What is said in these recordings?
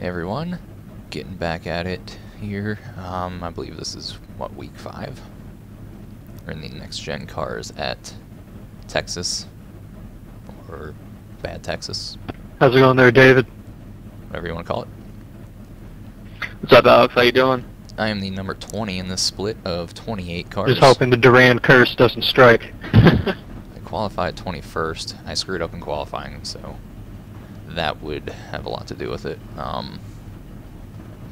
everyone. Getting back at it here. Um, I believe this is, what, week 5? We're in the next-gen cars at Texas. Or Bad Texas. How's it going there, David? Whatever you want to call it. What's up, Alex? How you doing? I am the number 20 in this split of 28 cars. Just hoping the Duran curse doesn't strike. I qualified 21st. I screwed up in qualifying, so that would have a lot to do with it. Um,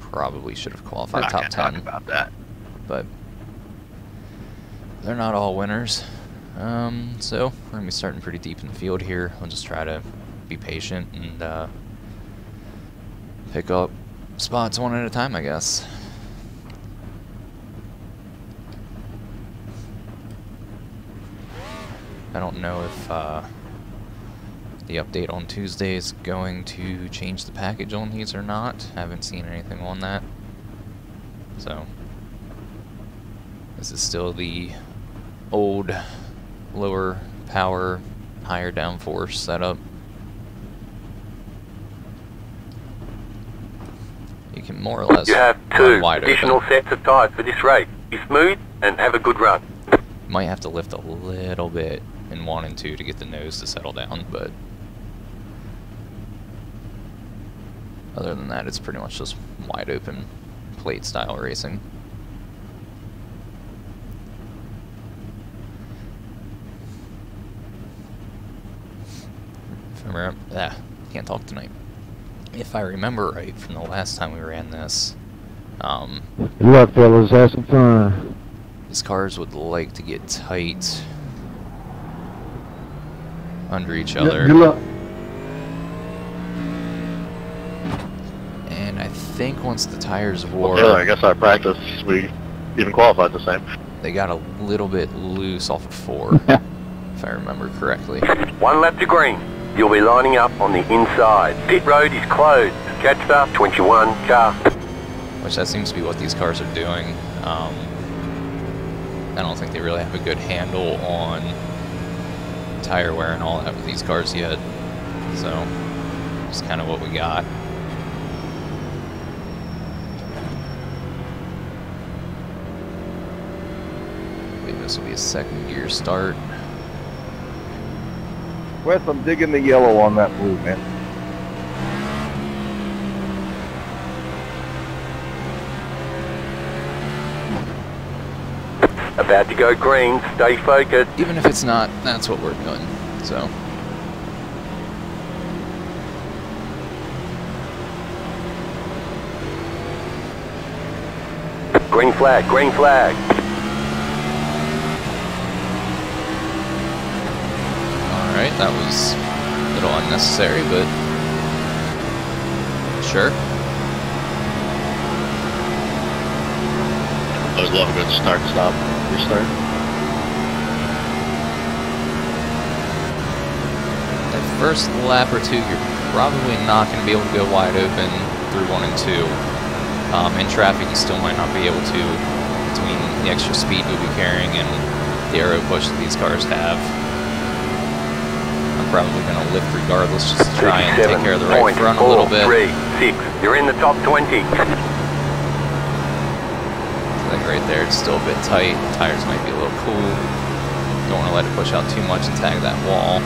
probably should have qualified top 10, talk about that. but they're not all winners. Um, so we're gonna be starting pretty deep in the field here. I'll just try to be patient and uh, pick up spots one at a time, I guess. I don't know if uh, the update on Tuesday is going to change the package on these or not. Haven't seen anything on that. So, this is still the old lower power, higher downforce setup. You can more or less You have two additional open. sets of tyres for this race. Be smooth and have a good run. Might have to lift a little bit in one and two to get the nose to settle down, but other than that, it's pretty much just wide open plate style racing. If I remember, ah, can't talk tonight. If I remember right from the last time we ran this, um, Good luck, fellas. Have some fun. these cars would like to get tight under each other. Good luck. And I think once the tires wore, Yeah, I guess our practice, we even qualified the same. they got a little bit loose off of four, if I remember correctly. One lap to green. You'll be lining up on the inside. Pit road is closed. Catch start 21 car. Which that seems to be what these cars are doing. Um, I don't think they really have a good handle on tire wear and all that with these cars yet. So, it's kind of what we got. I believe this will be a second gear start. Wes, I'm digging the yellow on that blue, man. About to go green. Stay focused. Even if it's not, that's what we're doing. So, Green flag. Green flag. Alright, that was a little unnecessary, but sure. Always love a good start, stop, restart. That first lap or two, you're probably not going to be able to go wide open through one and two. Um, in traffic, you still might not be able to, between the extra speed you'll be carrying and the aero push that these cars have. I'm probably going to lift regardless just to try and take care of the right front a little bit. 37.436. You're in the top 20. Like right there, it's still a bit tight. Tires might be a little cool. Don't want to let it push out too much and tag that wall.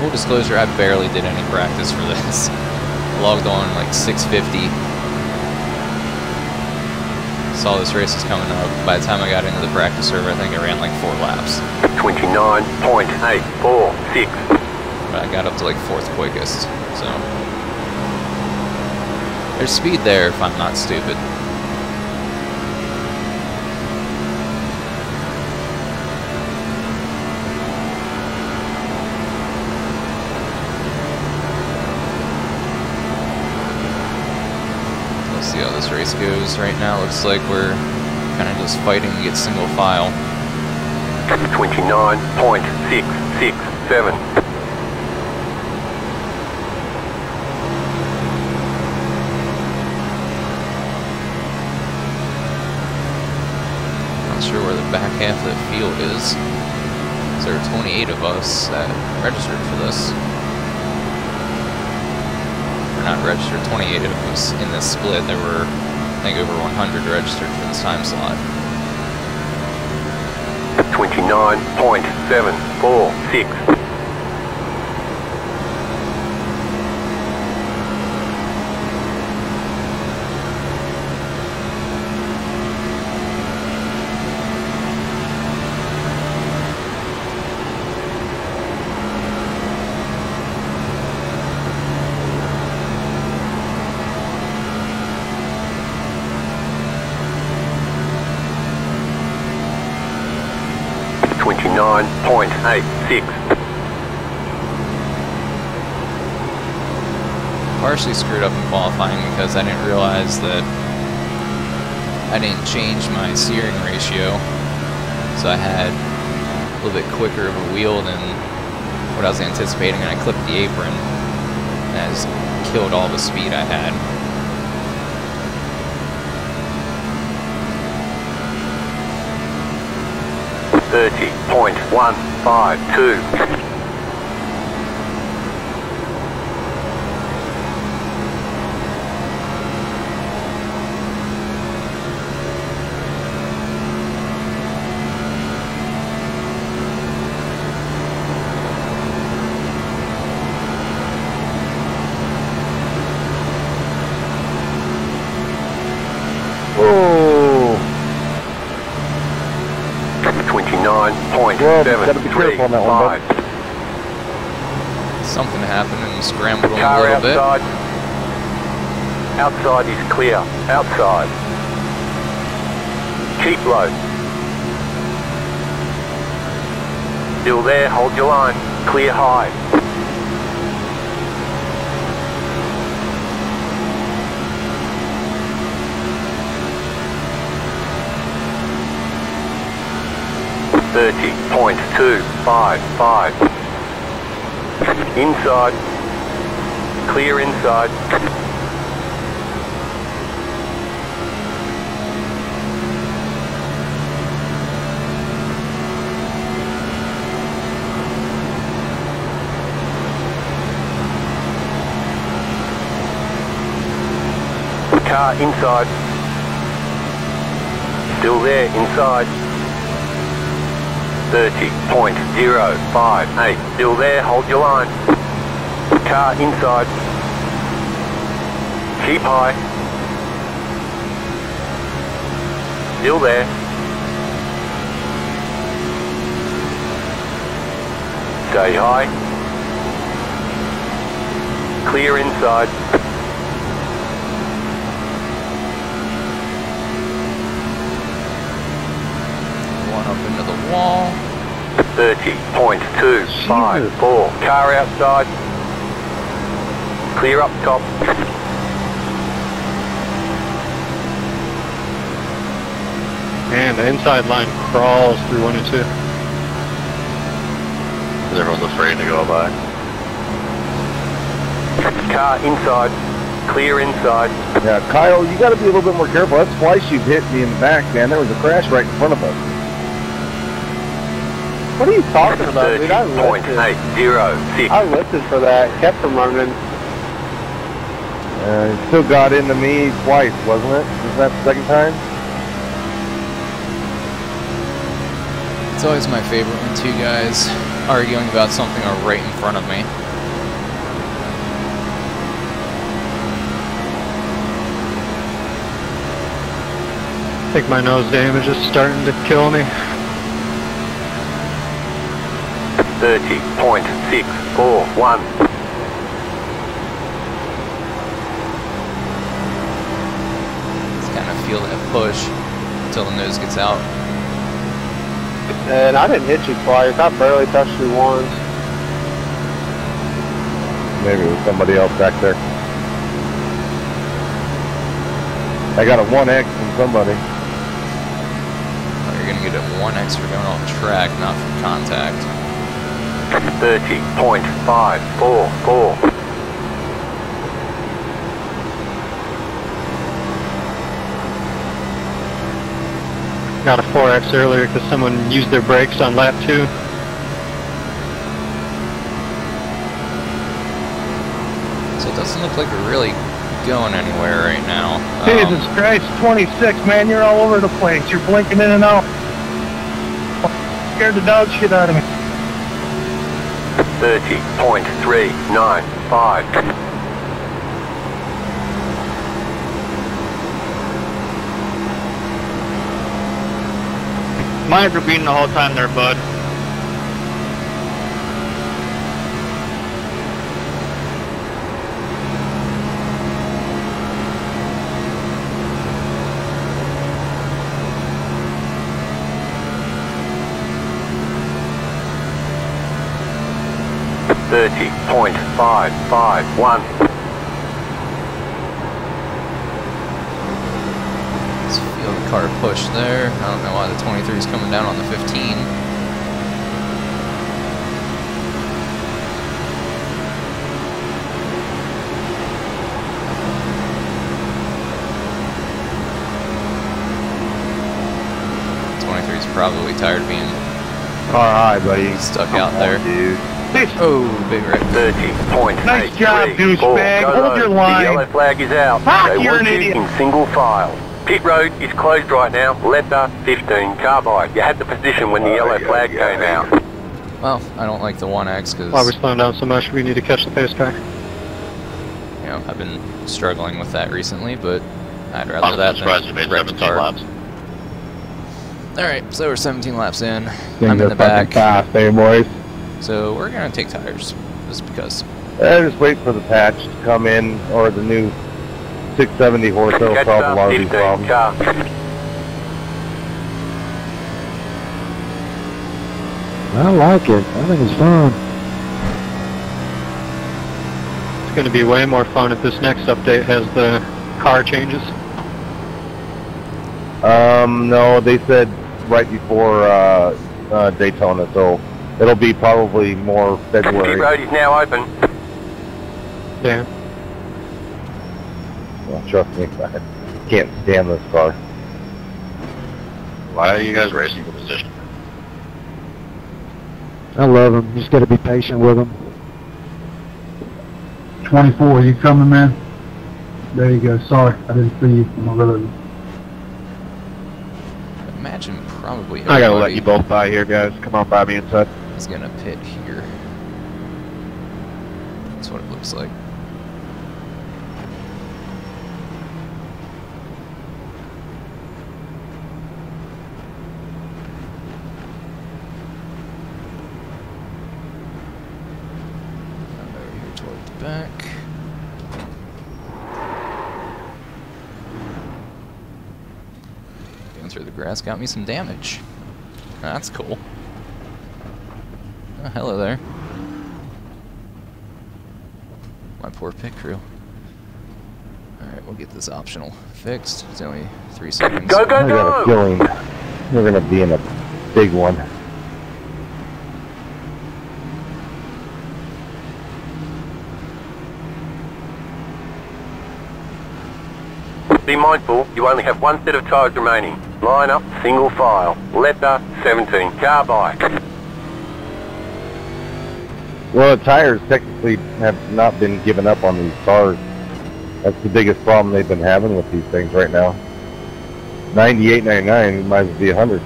Full disclosure, I barely did any practice for this. Logged on like 650. Saw this race is coming up. By the time I got into the practice server, I think I ran like four laps. 29.846. But I got up to like fourth quickest, so. There's speed there if I'm not stupid. Let's see how this race goes. Right now, looks like we're kind of just fighting to get single file. 29.667. Not sure where the back half of the field is. There are 28 of us that registered for this. Or not registered, 28 of us in this split. There were, I think, over 100 registered for this time slot. 29.746. Twenty-nine point eight six. Screwed up in qualifying because I didn't realize that I didn't change my steering ratio. So I had a little bit quicker of a wheel than what I was anticipating, and I clipped the apron. And that killed all the speed I had. Thirty point one five two. Oh, Twenty-nine seven gotta be three careful on that one, bud. Something happened and scrambled on a Car little bit. outside. Outside is clear. Outside. Keep low. Still there, hold your line. Clear high. Thirty point two five five. Inside. Clear inside. Car inside. Still there, inside. 30.058. Still there, hold your line. Car inside. Keep high. Still there. Stay high. Clear inside. One up into the wall. 30.254. Car outside. Clear up top. And the inside line crawls through one and two. Everyone's afraid to go by. Car inside. Clear inside. Yeah, Kyle, you got to be a little bit more careful. That's twice you've hit me in the back, man. There was a crash right in front of us. What are you talking about, dude? I lifted. I lifted for that. Kept from running. Uh, it still got into me twice, wasn't it? Was that the second time? It's always my favorite when two guys arguing about something are right in front of me. I think my nose damage is starting to kill me. 30.641. Just kind of feel that push until the nose gets out. And I didn't hit you twice. I barely touched you once. Maybe it was somebody else back there. I got a 1X from somebody. Oh, You're gonna get a 1X for going off track, not from contact. 30.544. Got a 4X earlier because someone used their brakes on lap 2. So it doesn't look like we're really going anywhere right now. Jesus um, Christ, 26, man, you're all over the place. You're blinking in and out. Scared the dog shit out of me. 30.395. Monitor beating the whole time there, bud. Thirty point five five one. Let's feel the car push there. I don't know why the 23 is coming down on the 15. Twenty-three is probably tired of being Alright, buddy. stuck out there. Dude. Oh, big rip. Thirty point Nice job, douchebag. Hold your line. The yellow flag is out. Fuck, they you're an idiot. in single file. Pit road is closed right now. Letter 15 carbide. You had the position when the yellow flag came out. Well, I don't like the 1X because Why we're slowing down so much, we need to catch the pace car. you know I've been struggling with that recently, but I'd rather that than wreck the car. All right, so we're 17 laps in. I'm in the back, Fast, eh, boys? So we're gonna take tires just because. I just wait for the patch to come in or the new 670 horse. That'll solve a lot of these 15 problems. car. I like it. I think it's fun. It's going to be way more fun if this next update has the car changes. Um, no, they said right before uh, uh, Daytona, so it'll be probably more Pit February. road is now open. Yeah. Well, trust me, I can't stand this car. Why are you guys racing for position? I love them. You just got to be patient with them. 24, you coming, man? There you go. Sorry, I didn't see you on the road. Imagine probably. I gotta let you both by here, guys. Come on by me inside. Is gonna pit here. That's what it looks like. Come over here toward the back. Going through the grass got me some damage. That's cool. Oh, hello there. My poor pit crew. Alright, we'll get this optional fixed. It's only three seconds. Go, go, go! I got a feeling we're gonna be in a big one. Be mindful, you only have one set of tyres remaining. Line up, single file. Letter 17 Car carbide. Well, the tires technically have not been given up on these cars. That's the biggest problem they've been having with these things right now. 98, 99 might as well be 100.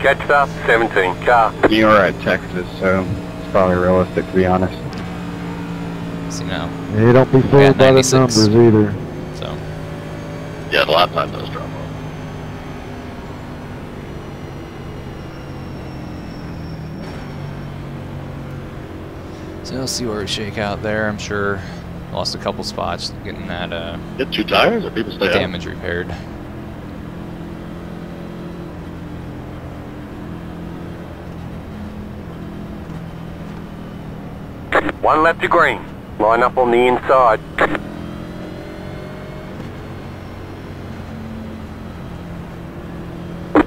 Catch up, 17 car. You are at Texas, so it's probably realistic to be honest. See now. Yeah, don't be fooled by the 96. numbers either. So, Yeah, the lap time does drop off. so we'll see where we shake out there. I'm sure lost a couple spots getting that uh, Get two tires or people stay damage repaired. One left to green. Line up on the inside.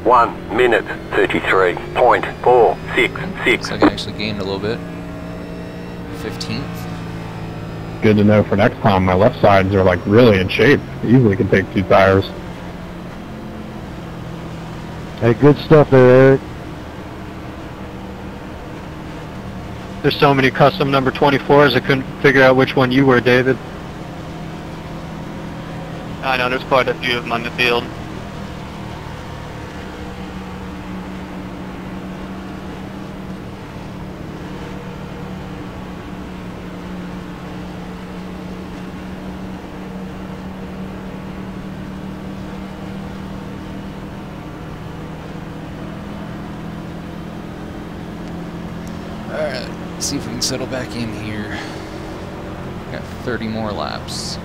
One minute, 33.466. Looks like I actually gained a little bit. 15th. Good to know for next time. My left sides are like really in shape. Easily can take two tires. Hey, good stuff there, Eric. There's so many custom number 24s, I couldn't figure out which one you were, David. I know, there's quite a few of them on the field. See if we can settle back in here. Got 30 more laps.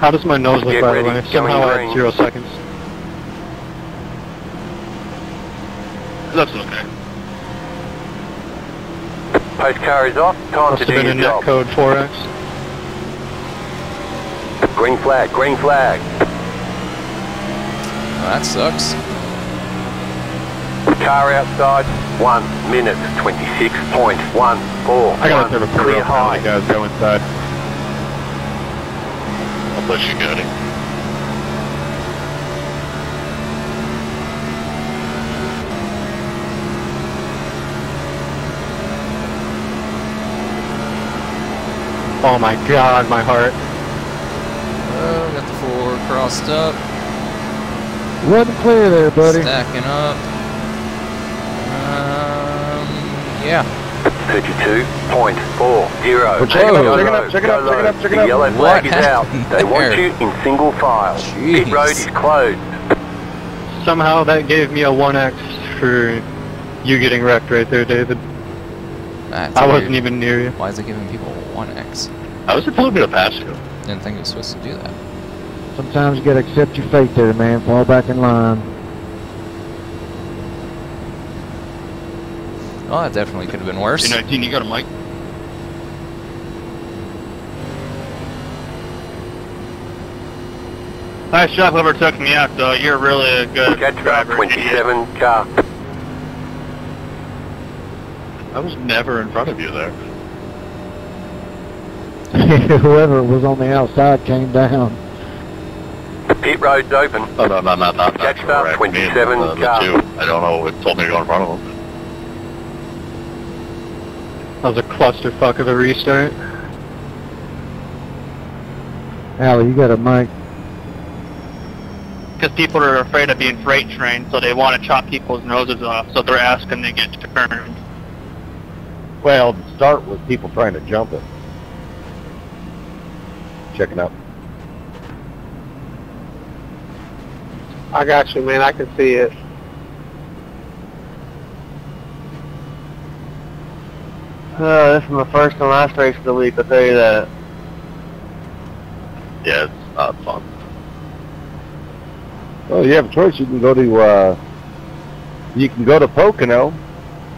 How does my nose look, by the way? Somehow at green. zero seconds. Looks okay. Post car is off. Time Must to have do been your a net job. code 4X. Green flag, green flag. Well, that sucks. Car outside, 1 minute 26.14. I gotta serve a Clear clear high. high. guys go inside. I'll push you, Cody. Oh my god, my heart. Oh, got the four crossed up. Wasn't clear there, buddy. Stacking up. Um, yeah. 32.40. Well, check it out, check it out, check it out, check it out, check it The out. yellow What flag is out. happened They want there? you in single file. Pit Jeez. road is closed. Somehow that gave me a 1X for you getting wrecked right there, David. That's I weird. wasn't even near you. Why is it giving people 1x? I was supposed to pass you. Didn't think it was supposed to do that. Sometimes you gotta accept your fate there, man. Fall back in line. Oh, that definitely could have been worse. 19, you got a mic? Nice job, whoever took me out, though. You're really a good Catch driver. 27 car. I was never in front of you there. Whoever was on the outside came down. Pit road's open. Oh, no, no, no, no. Catch up, 27 uh, car. I don't know. It told me to go in front of them. That was a clusterfuck of a restart. Allie, you got a mic. Because people are afraid of being freight trained, so they want to chop people's noses off, so they're asking to get turned. Well, the start was people trying to jump it. Checking out. I got you, man. I can see it. Uh, this is my first and last race of the week, I'll tell you that. Yeah, it's not fun. Well, you have a choice. You can go to, uh, you can go to Pocono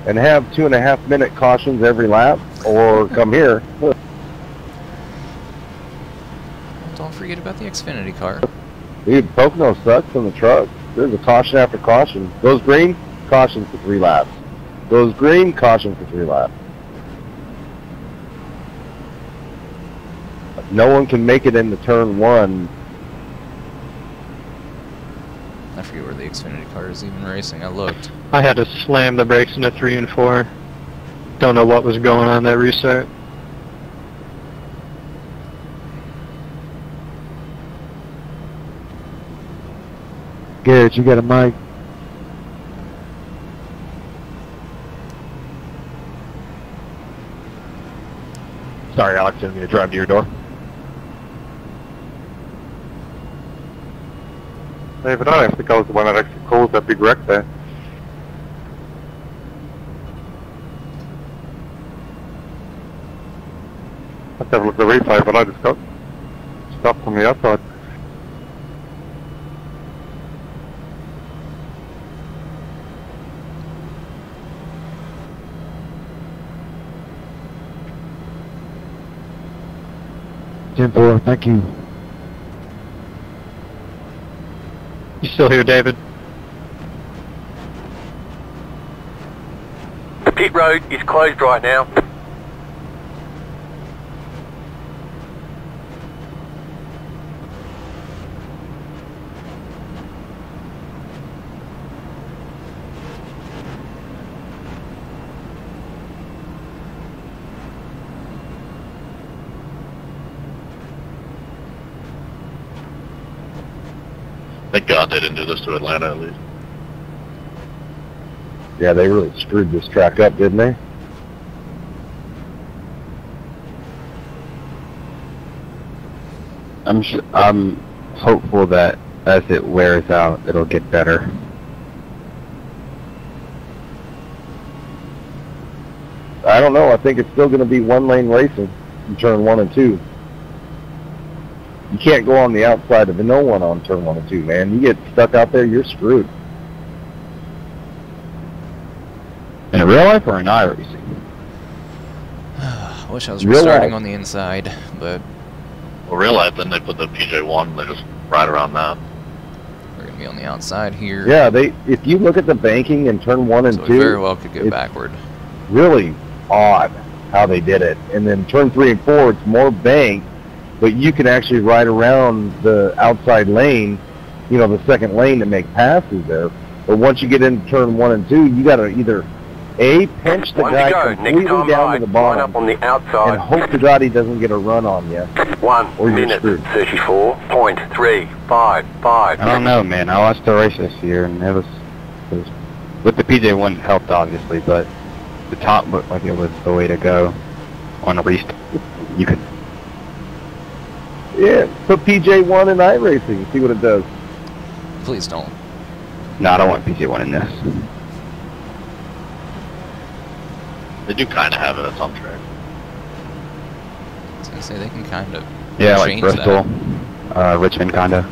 and have two and a half minute cautions every lap, or come here. Don't forget about the Xfinity car. Dude, Pocono sucks on the truck. There's a caution after caution. Goes green, caution for three laps. Goes green, caution for three laps. No one can make it into turn one. I forget where the Xfinity car is even racing. I looked. I had to slam the brakes into 3 and 4. Don't know what was going on that restart. Garrett, you got a mic. Sorry, Alex, I'm going to drive to your door. David, I think I was the one that actually caused that big wreck there. I have to have a look at the replay, but I just got stopped from the outside. Ten four. Thank you. You still here, David? The pit road is closed right now. Thank God they didn't this to Atlanta at least. Yeah, they really screwed this track up, didn't they? I'm su I'm hopeful that as it wears out, it'll get better. I don't know. I think it's still going to be one lane racing in turn one and two. You can't go on the outside of the no one on turn one and two, man. You get stuck out there, you're screwed. In real life or in iRacing? I wish I was Real restarting life. on the inside, but Well, real life, then they put the PJ1 and they just ride around that. we're gonna be on the outside here. Yeah, they. If you look at the banking in turn one and so we two, very well could go it's- backward. really odd how they did it. And then turn three and four, it's more bank, but you can actually ride around the outside lane, you know, the second lane to make passes there. But once you get into turn one and two, you got to either a pinch the One to guy go. Completely down right, to the line up bottom on the and hope to God he doesn't get a run on you. One or you're minute, 34.355. I don't know, man. I watched the race this year, and it was, it was with the PJ1 helped obviously, but the top looked like it was the way to go on a restart. You could Yeah, put PJ1 in iRacing, see what it does. Please don't. No, I don't want PJ1 in this. They do kind of have it at some tracks. I was gonna say they can kind of Yeah, like change Bristol, uh, Richmond, kinda.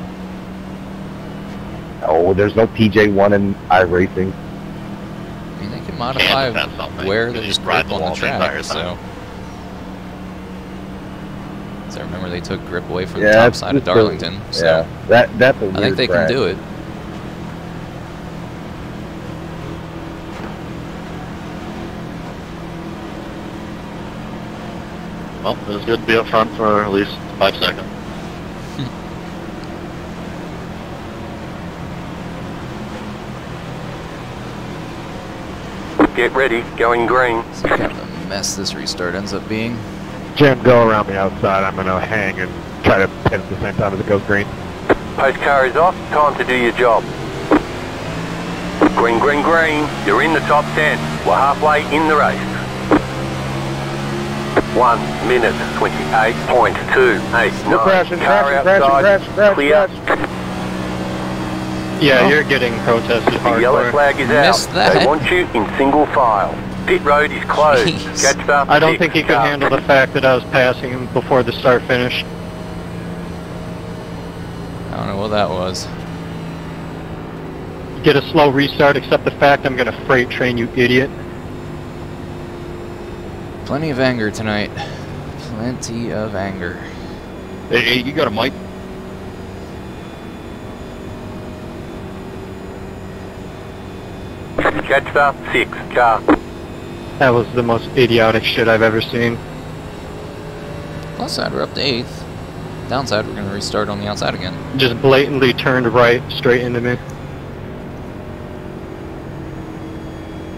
Oh, there's no PJ1 in iRacing. I mean, they can modify depend something. where You there's just ride grip on the wall the entire track. So, time. So I remember they took grip away from yeah, the top side of just a- Darlington. so yeah, that that's a weird I think they track. can do it. Well, it was good to be up front for at least five seconds. Get ready, going green. See kind of a mess this restart ends up being. Jim, go around the outside. I'm gonna hang and try to pit at the same time as it goes green. Post car is off, time to do your job. Green, green, green. You're in the top 10. We're halfway in the race. One minute, 28.289. We're crashing, car crashing, crashing, outside, crashing, crashing, clear. crashing. Yeah, you're getting protested The yellow flag is Missed out. that. They want you in single file. Pit road is closed. Jeez. Catch up. I don't think he could uh, handle the fact that I was passing him before the start finish. I don't know what that was. Get a slow restart, except the fact I'm gonna freight train you idiot. Plenty of anger tonight. Plenty of anger. Hey, hey, you got a mic? Catch up, six car. That was the most idiotic shit I've ever seen. Plus side, we're up to eighth. Downside, we're gonna restart on the outside again. Just blatantly turned right straight into me.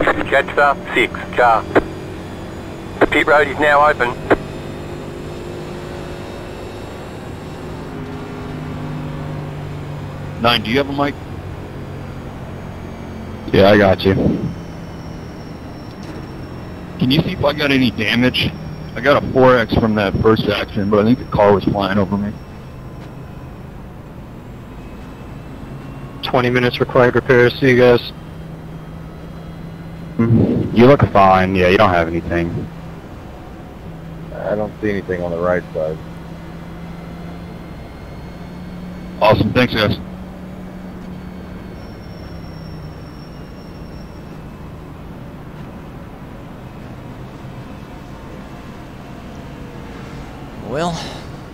Catch up, six car. Pit road is now open. Nine, do you have a mic? Yeah, I got you. Can you see if I got any damage? I got a 4X from that first accident, but I think the car was flying over me. 20 minutes required repairs. See you guys. Mm-hmm. You look fine. Yeah, you don't have anything. I don't see anything on the right side. Awesome. Thanks, guys. Well,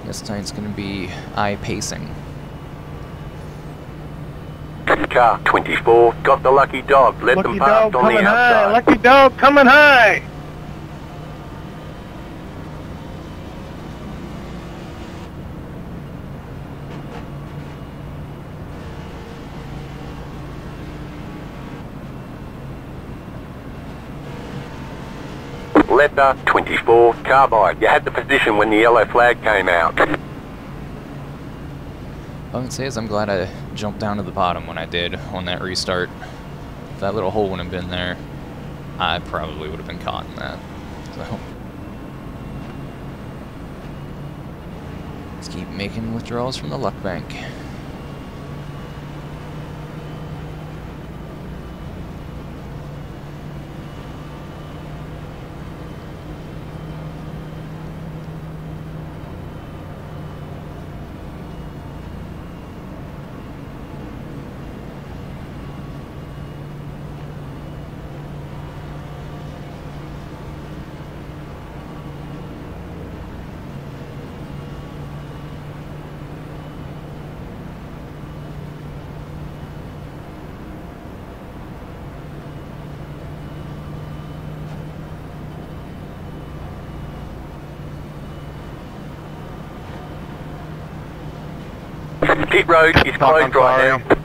guess tonight's gonna be eye pacing. Car 24, got the lucky dog. Let them Lucky past dog on the coming high. Lucky dog coming high. Letter 24, carbide. You had the position when the yellow flag came out. All I can say is I'm glad I jumped down to the bottom when I did on that restart. If that little hole wouldn't have been there, I probably would have been caught in that. So. Let's keep making withdrawals from the luck bank. Pit road is closed right now.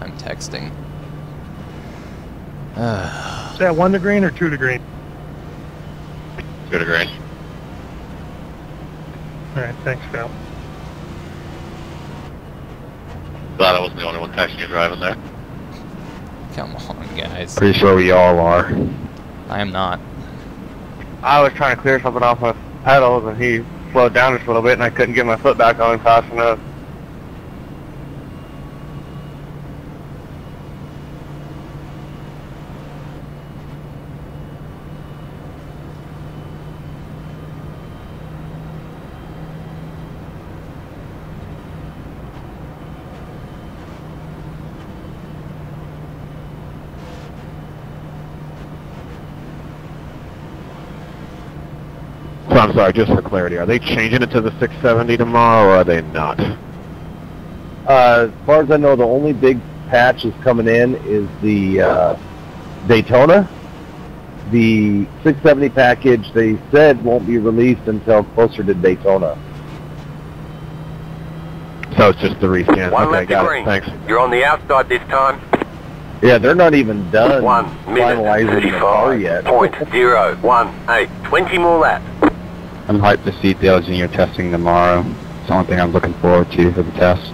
I'm texting. Is that one to green or two to green? Go to green. All right, thanks, Phil. Glad I wasn't the only one texting and driving there. Come on, guys. Pretty sure we all are. I am not. I was trying to clear something off my pedals, and he slowed down just a little bit, and I couldn't get my foot back on fast enough. So I'm sorry, just for clarity, are they changing it to the 670 tomorrow, or are they not? Uh, as far as I know, the only big patch is coming in is the uh, Daytona. The 670 package they said won't be released until closer to Daytona. So it's just the rescan. One okay, left to got green. it. Thanks. You're on the outside this time. Yeah, they're not even done One minute, finalizing the car yet. point zero one eight. 20 more laps. I'm hyped to see Dale Jr. testing tomorrow. It's the only thing I'm looking forward to for the test.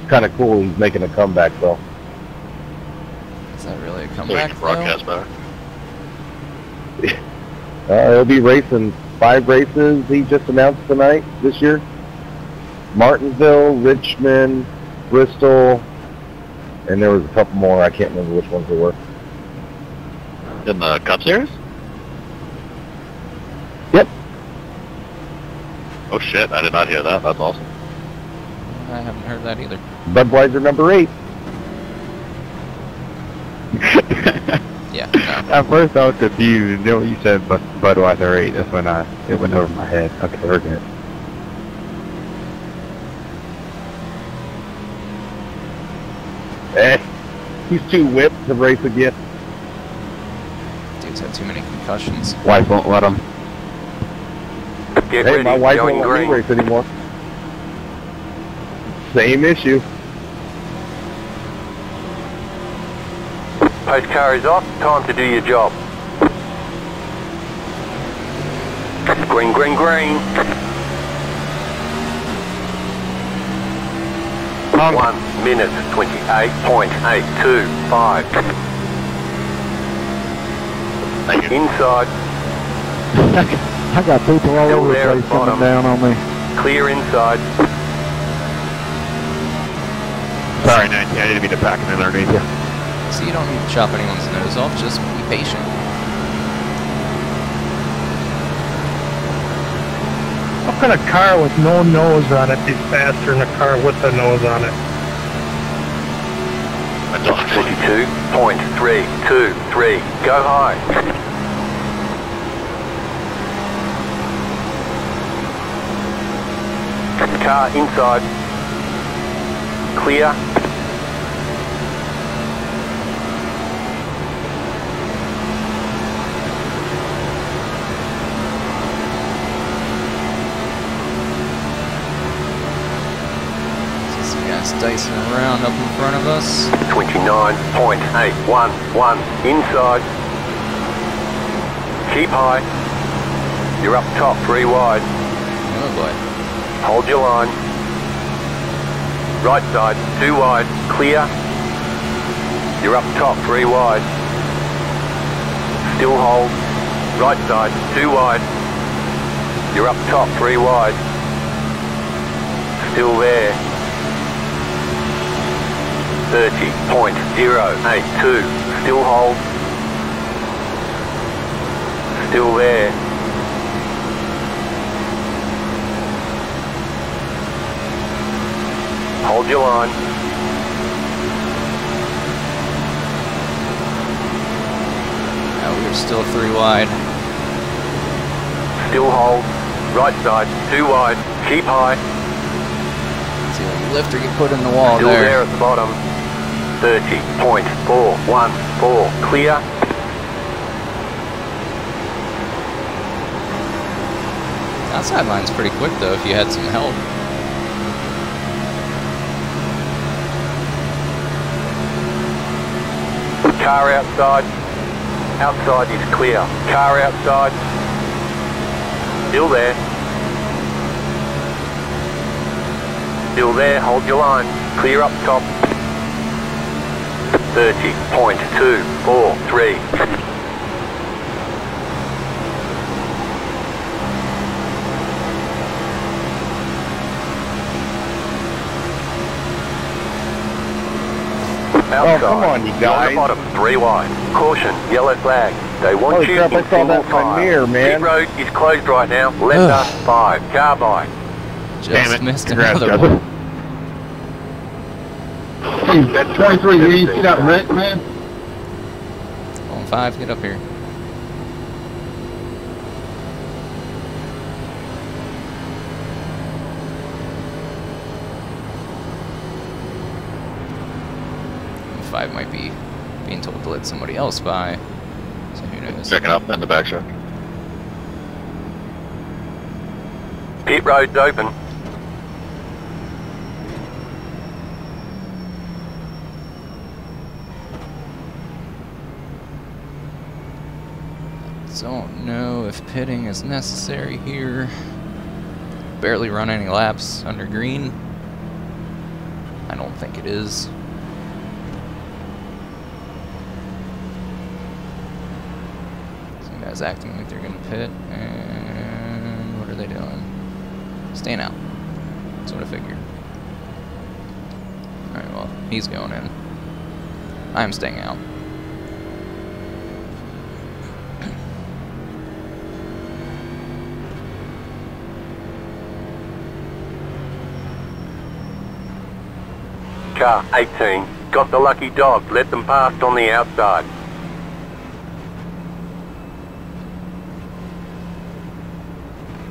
It's kind of cool he's making a comeback though. Is that really a So you comeback? can though? broadcast better. Uh, he'll be racing five races he just announced tonight this year. Martinsville, Richmond, Bristol, and there was a couple more. I can't remember which ones they were. In the Cup Series? Yep. Oh shit, I did not hear that. That's awesome. I haven't heard that either. Budweiser number eight. Yeah, no. At first I was confused, and then when you said Bud- Budweiser 8, that's when I, it went over my head. Okay, we're good. Eh, he's too whipped to race again. Dude's had too many concussions. Wife won't let him. Get hey, ready. my wife won't let green. me race anymore. Same issue. Post car is off. Time to do your job. Green, green, green. One minute, 28.825. Thank you. Inside, I got people all Still over the there at place coming bottom. down on me. clear inside. Sorry, Nancy, I didn't mean to pack him in underneath you. So you don't need to chop anyone's nose off, just be patient. How can a car with no nose on it be faster than a car with a nose on it? My dog's 42.323. Go high. Car inside. Clear. It's dicing around up in front of us. 29.811 inside. Keep high. You're up top, three wide. Oh boy. Hold your line. Right side, two wide, clear. You're up top, three wide. Still hold. Right side, two wide. You're up top, three wide. Still there. 30.082. Still hold. Still there. Hold your line. Now we're still three wide. Still hold. Right side, two wide. Keep high. See the lifter get put in the wall Still there. there. at the bottom. 30.414. Clear. Outside line's pretty quick though if you had some help. Car outside. Outside is clear. Car outside. Still there. Still there. Hold your line. Clear up top. 30.243. Oh, come on, you You're on guys. the bottom, three wide. Caution, yellow flag. They want Holy you crap, I in saw single that in my file. mirror, man. Pit road is closed right now. Left us five. Car by. Just Damn it. missed Congrats, another one. Hey, 23, you need to get out wreck, man? On five, get up here. Five might be being told to let somebody else by. So who knows? Checking up in the back check. Pit road's open. Don't know if pitting is necessary here. Barely run any laps under green. I don't think it is. Some guys acting like they're gonna pit, and what are they doing? Staying out. That's what I figured. Alright, well, he's going in. I'm staying out. Car 18. Got the lucky dog. Let them past on the outside.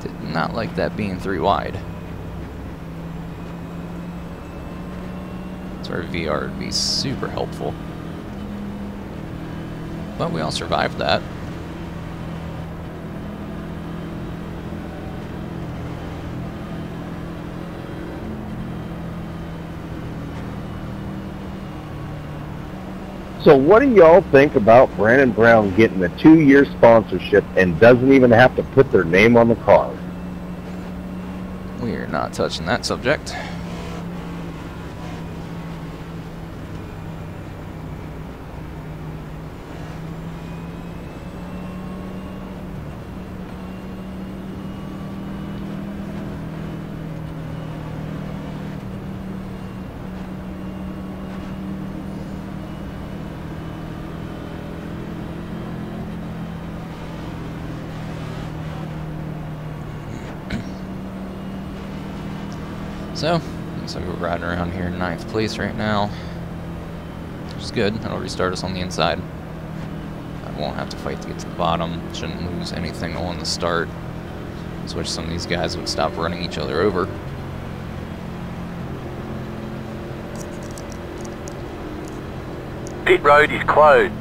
Did not like that being three wide. That's where VR would be super helpful. But we all survived that. So what do y'all think about Brandon Brown getting a two-year sponsorship and doesn't even have to put their name on the car? We are not touching that subject. So, looks like we're riding around here in ninth place right now. Which is good. That'll restart us on the inside. I won't have to fight to get to the bottom. Shouldn't lose anything on the start. That's which some of these guys would stop running each other over. Pit road is closed.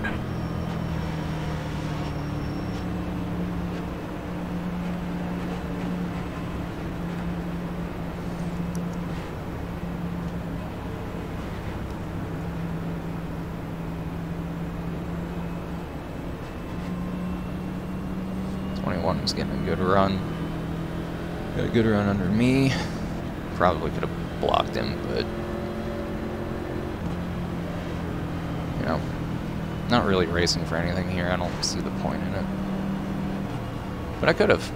He's getting a good run. Got a good run under me. Probably could have blocked him, but you know, not really racing for anything here. I don't see the point in it. But I could have.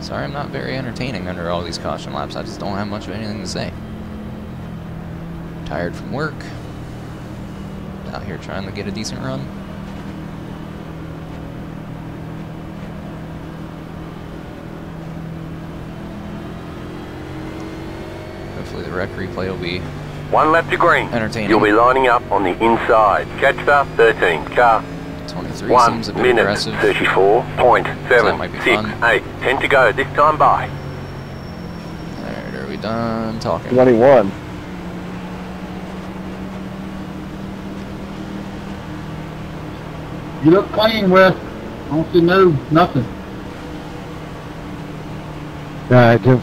Sorry I'm not very entertaining under all these caution laps. I just don't have much of anything to say. Tired from work. Out here trying to get a decent run. Hopefully the rec replay will be One lap to green. Entertaining. You'll be lining up on the inside. Catch the 13 car. 23 One seems a bit minute aggressive. 34.7. might be Six, fun. eight. Ten to go. This time by. Alright, are we done talking? 21. You look clean, Wes. I don't see no, nothing. Alright, 10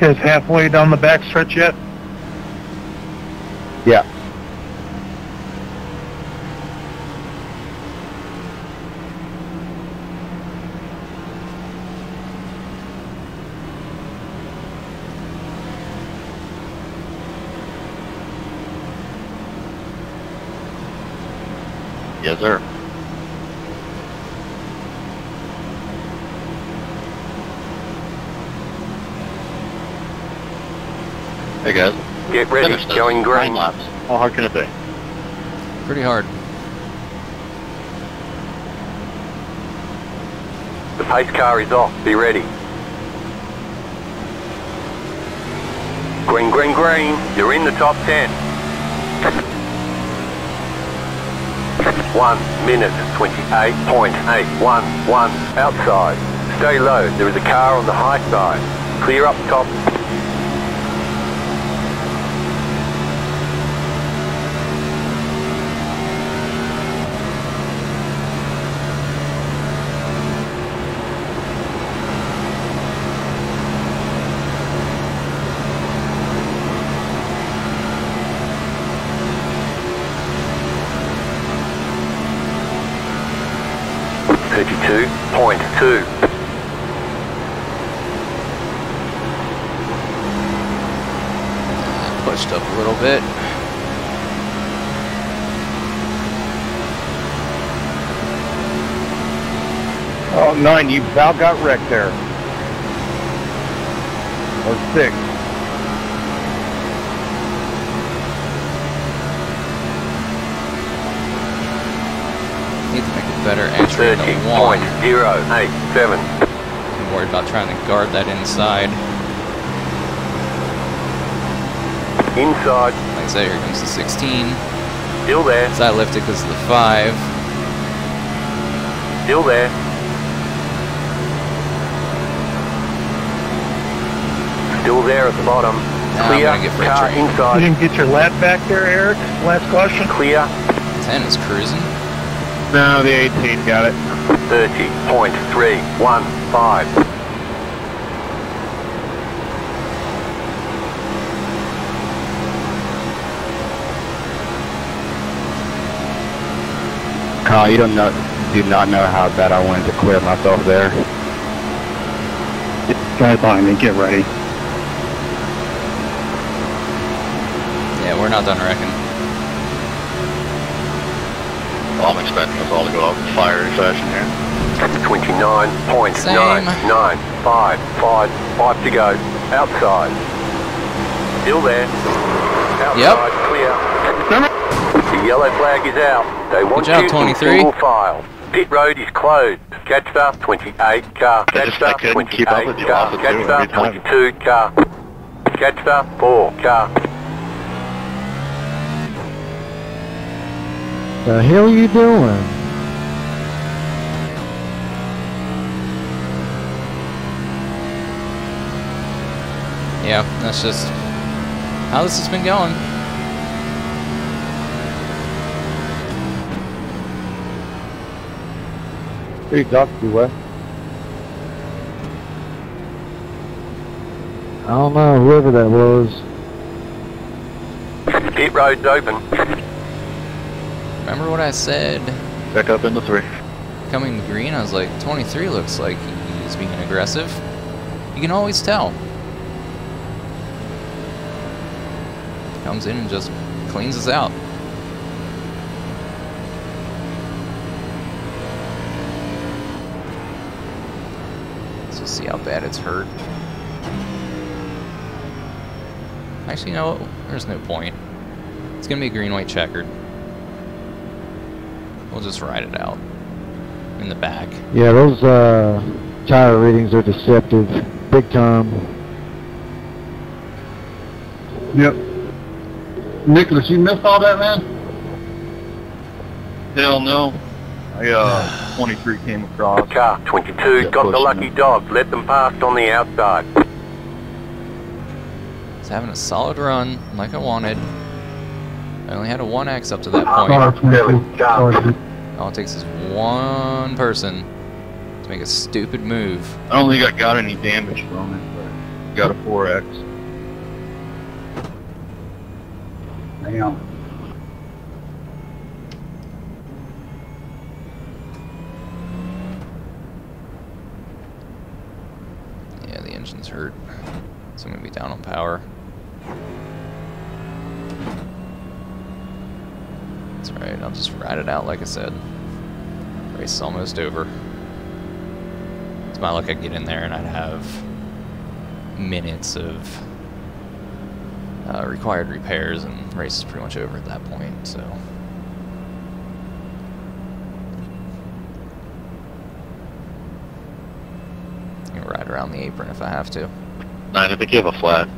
Is halfway down the back stretch yet? Yeah. Yes, sir. Hey guys. Get ready. Finish this. Going green. Nine laps. How hard can it be? Pretty hard. The pace car is off. Be ready. Green, green, green. You're in the top 10. One minute 28.811 outside. Stay low. There is a car on the high side. Clear up top. Thirty-two point two. Pushed up a little bit. Nine, you about got wrecked there. Or six. Need to make a better entry Thirty into one. point zero eight seven. I'm worried about trying to guard that inside. Inside. Like I said, here comes the 16. Still there. Side lifted because of the 5. Still there. Still there at the bottom. Now I'm Clear. get car victory. inside. didn't get your lap back there, Eric? Last question? Clear. 10 is cruising. No, the 18 got it. Thirty point three one five. Kyle, you don't know, do not know how bad I wanted to clear myself there. Guy behind me, get ready. Yeah, we're not done wrecking. Well, I'm expecting us all to go out in fiery fashion here. Twenty-nine point nine nine five five five to go. Outside. Still there. Outside. Clear. The yellow flag is out. They want job, you 23. in single file. Pit road is closed. Catster, 28 car. I just- I Catster, couldn't 28 keep up with you car. also, too, every Catster, time. 22 car. Catster, 4 car. The hell you doing? Yeah, that's just how this has been going. Who you talking to, Wes? I don't know, whoever that was. Pit road's open. Remember what I said Back up into three. coming green? I was like, 23 looks like he's being aggressive. You can always tell. Comes in and just cleans us out. Let's just see how bad it's hurt. Actually, no, there's no point. It's gonna be a green, white, checkered. We'll just ride it out in the back. Yeah, those uh, tire readings are deceptive, big time. Yep. Nicholas, you missed all that, man? Hell no. I, uh, 23 came across. Car, 22 Yeah, got the lucky them. dog. Let them past on the outside. It's having a solid run, like I wanted. I only had a 1x up to that point. 22. Sorry. All it takes is one person to make a stupid move. I don't think I got any damage from it, but got a 4X. Damn. Yeah, the engine's hurt. So I'm gonna be down on power. It's alright, I'll just ride it out like I said. Race is almost over. It's my luck I'd get in there and I'd have minutes of uh, required repairs and race is pretty much over at that point, so. I can ride around the apron if I have to. I think you have a flat.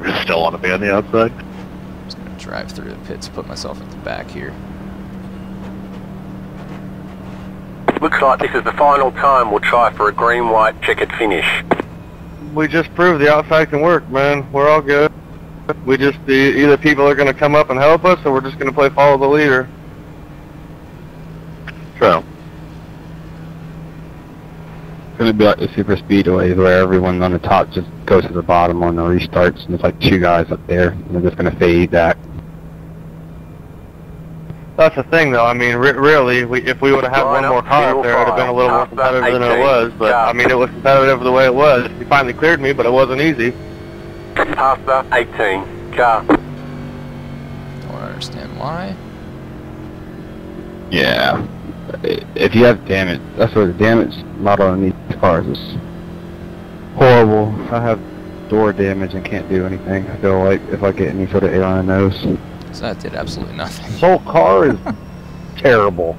Shoot that. Just still want to be on the outside. I'm just gonna drive through the pits, put myself at the back here. Looks like this is the final time we'll try for a green-white checkered finish. We just proved the outside can work, man. We're all good. We just e- either people are going to come up and help us, or we're just going to play follow the leader. True. It'd be like the super speedways where everyone on the top just goes to the bottom on the restarts, and there's like two guys up there, and they're just gonna fade back. That's the thing, though. I mean, re- really, we, if we would have had one more car up there, it would have been a little more competitive than it was. But. I mean, it was competitive the way it was. He finally cleared me, but it wasn't easy. Pasta, 18 car. Don't understand why. Yeah. I- If you have damage, that's what the damage model on these cars is horrible. I have door damage and can't do anything. I feel like if I get any sort of air on the nose. So that did absolutely nothing. This whole car is terrible.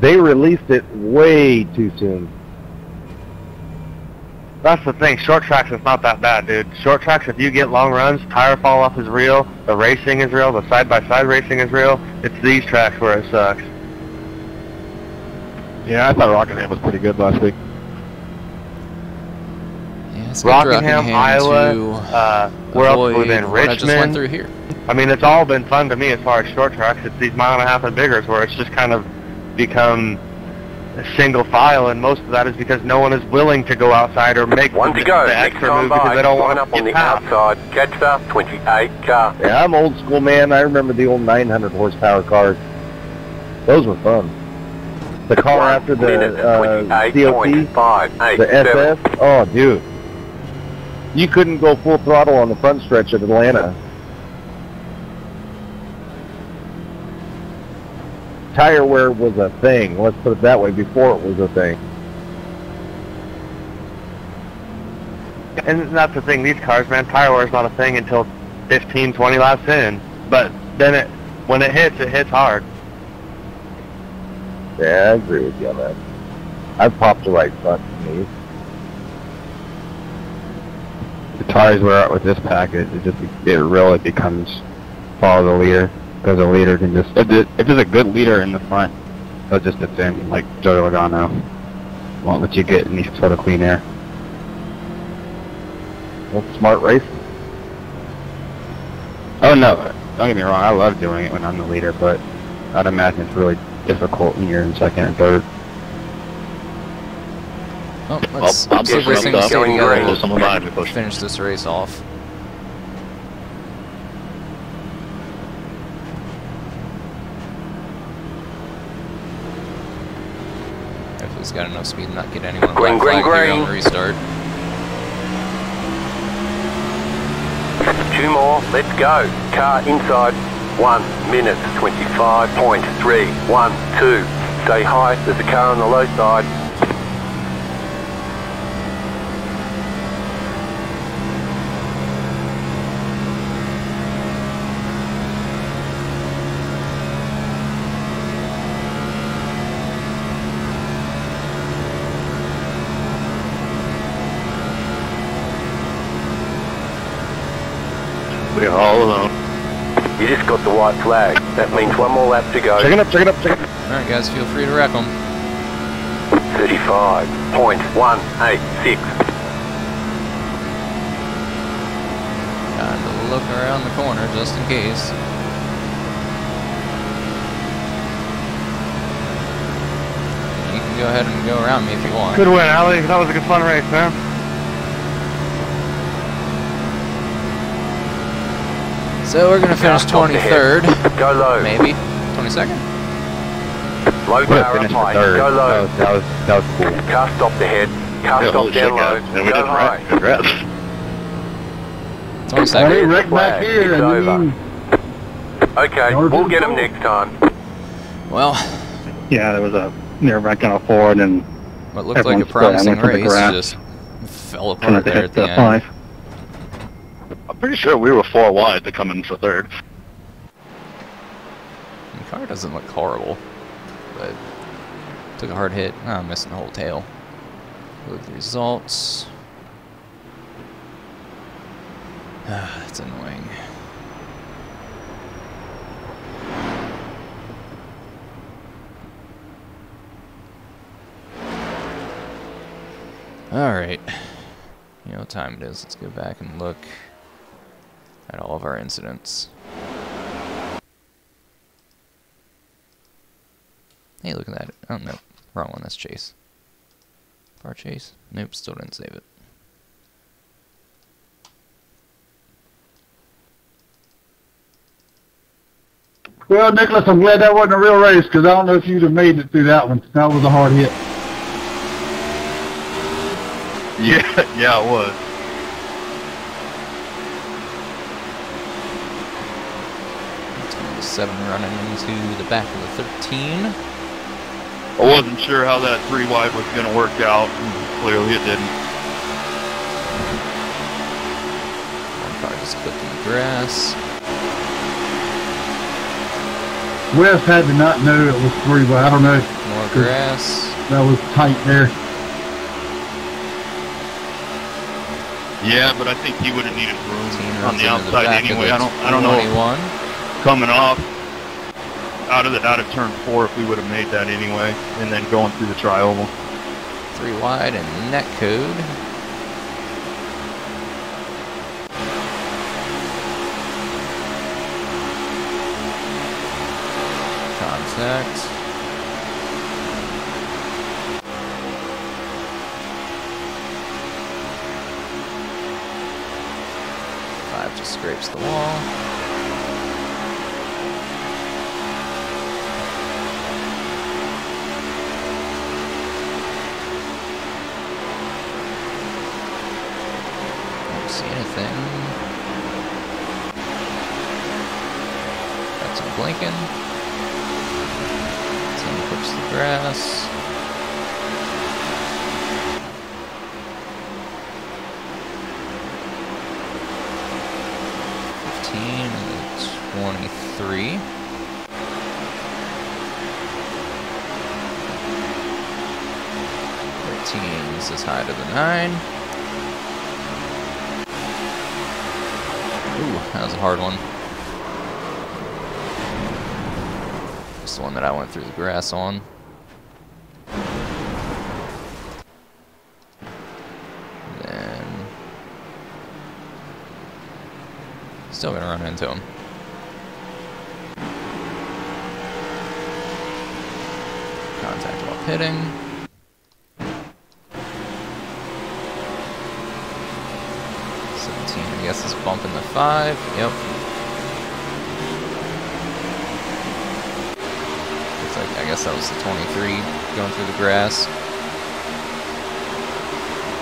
They released it way too soon. That's the thing. Short tracks is not that bad, dude. Short tracks, if you get long runs, tire fall off is real. The racing is real. The side-by-side racing is real. It's these tracks where it sucks. Yeah, I thought Rockingham was pretty good last week. Yeah, it's got Rockingham, Rockingham Iowa, to uh, we're up avoid within what I just went through here. I mean, it's all been fun to me as far as short tracks. It's these mile and a half and biggers where it's just kind of become a single file, and most of that is because no one is willing to go outside or make One the, to go. the Next extra time move because they don't Line want up to on the get past. outside. Catster, 28 car. Yeah, I'm old school, man. I remember the old 900 horsepower cars. Those were fun. The car One after the uh, 28.5, COT, eight, the. SS. Oh, dude. You couldn't go full throttle on the front stretch of Atlanta. Tire wear was a thing. Let's put it that way. Before it was a thing. And that's the thing, these cars, man, tire wear is not a thing until 15, 20 laps in. But then it, when it hits, it hits hard. Yeah, I agree with you on that. I've popped the right front knees. The tires wear out with this package. It just it really becomes follow the leader because the leader can just if, it, if there's a good leader in the front, they'll just defend like Joey Logano. Won't let you get any sort of clean air. That's smart racing. Oh no, don't get me wrong. I love doing it when I'm the leader, but I'd imagine it's really difficult when you're in second and third. Oh, let's Well, I'm see if pushing this up thing top. stay Going together. green. There's someone behind me pushing. Finish this race off. He's got enough speed to not get anyone Green, green, green. restart. Two more, let's go. Car inside, 1 minute 25.312. Stay high, there's a car on the low side. We're all alone. You just got the white flag. That means one more lap to go. Check it up, check it up, check it up. Alright guys, feel free to wreck them. 35.186. Time to look around the corner just in case. You can go ahead and go around me if you want. Good win, Ali. That was a good fun race, man. So we're gonna finish Just off the head. 23rd, Go low. maybe 22nd. Low Would power up high. third. Go That low. was, that was that was cool. Car stopped ahead. Car Yeah, stopped holy shit, down low. And we Go did high. right. Congrats. 22nd. Hey, wreck back here. it's and over. then Okay, we'll get them four. next time. Well, Yeah, there was a near wreck on a Ford and what looked like a Everyone's spread. I promising went to the race just fell apart there at the the end. five. Pretty sure we were four wide to come in for third. The car doesn't look horrible, but took a hard hit. Oh, I'm missing the whole tail. Look at the results. Ah, that's annoying. Alright. You know what time it is. Let's go back and look at all of our incidents. Hey, look at that. Oh, no. Wrong one. That's Chase. Bar Chase? Nope, still didn't save it. Well, Nicholas, I'm glad that wasn't a real race because I don't know if you'd have made it through that one. That was a hard hit. Yeah, yeah, it was. Seven running into the back of the 13. I wasn't sure how that three wide was going to work out. and Clearly, it didn't. One car just clipped in the grass. Wes had to not know it was three, wide. I don't know. More grass. That was tight there. Yeah, but I think he would have needed room on the outside back of anyway. the I don't, I don't know. 21. Coming off out of the out of turn four, if we would have made that anyway, and then going through the trioval. Three wide and net code. Contact. Five just scrapes the wall. Got some blinking. Works the grass. Fifteen and twenty-three. Thirteen is as high to the nine. Ooh, that was a hard one. The one that I went through the grass on. Then still gonna run into him. Contact while pitting. I guess, is bumping the five. Yep. Looks like I guess that was the 23 going through the grass.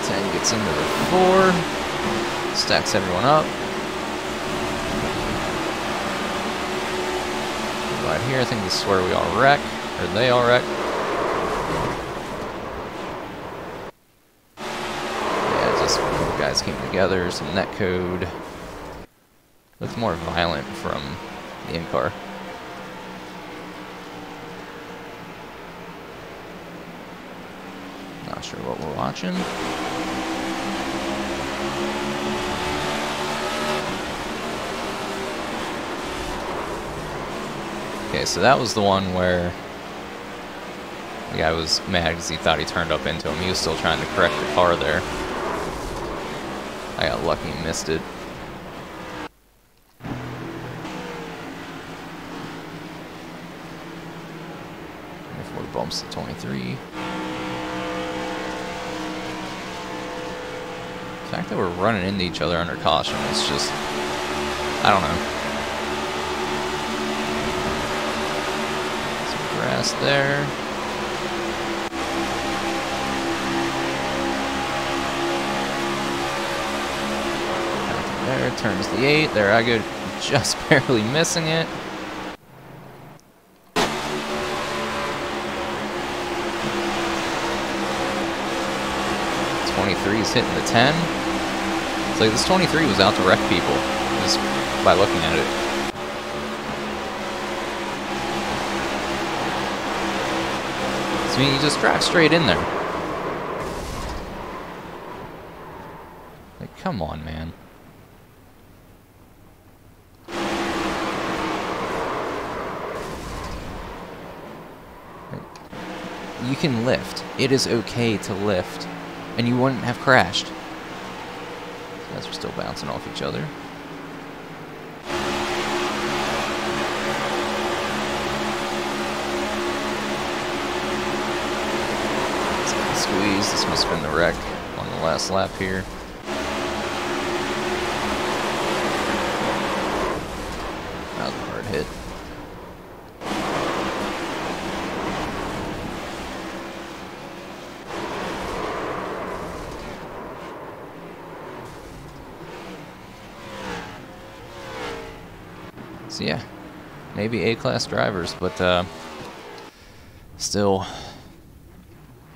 10 gets into the 4. Stacks everyone up. Right here, I think this is where we all wreck. Or they all wreck. Yeah, just guys came together, some net code. Looks more violent from the in-car. Not sure what we're watching. Okay, so that was the one where the guy was mad because he thought he turned up into him. He was still trying to correct the car there. I got lucky and missed it. Four bumps to 23. The fact that we're running into each other under caution is just, I don't know. Some grass there. There, turns the 8. There I go, just barely missing it. Is hitting the 10. It's like this 23 was out to wreck people, just by looking at it. I mean, you just drive straight in there. Like, come on, man. You can lift. It is okay to lift. And you wouldn't have crashed. Guys are still bouncing off each other. Squeeze. This must have been the wreck on the last lap here. That was a hard hit. So yeah, maybe A-class drivers, but uh, still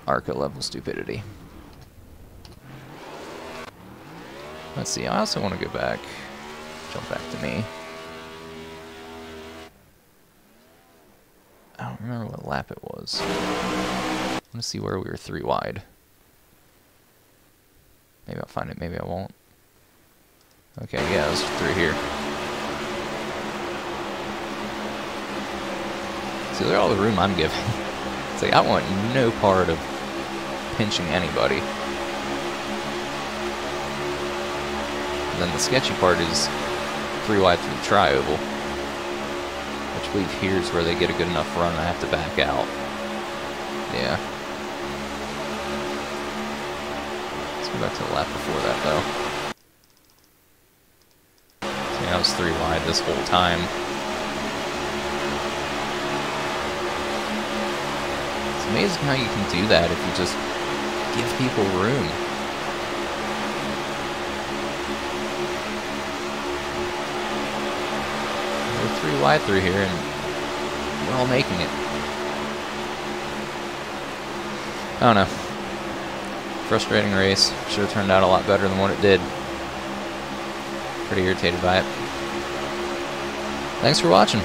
ARCA level stupidity. Let's see, I also want to go back, jump back to me. I don't remember what lap it was. To see where we were three wide. Maybe I'll find it, maybe I won't. Okay, yeah, it was through here. See, they're all the room I'm giving. It's like, I want no part of pinching anybody. And then the sketchy part is three wide through the tri-oval. Which I believe here's where they get a good enough run I have to back out. Yeah. Let's go back to the lap before that, though. See, I was three wide this whole time. Amazing how you can do that if you just give people room. We're three wide through here and we're all making it. I don't know. Frustrating race. Should have turned out a lot better than what it did. Pretty irritated by it. Thanks for watching.